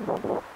You.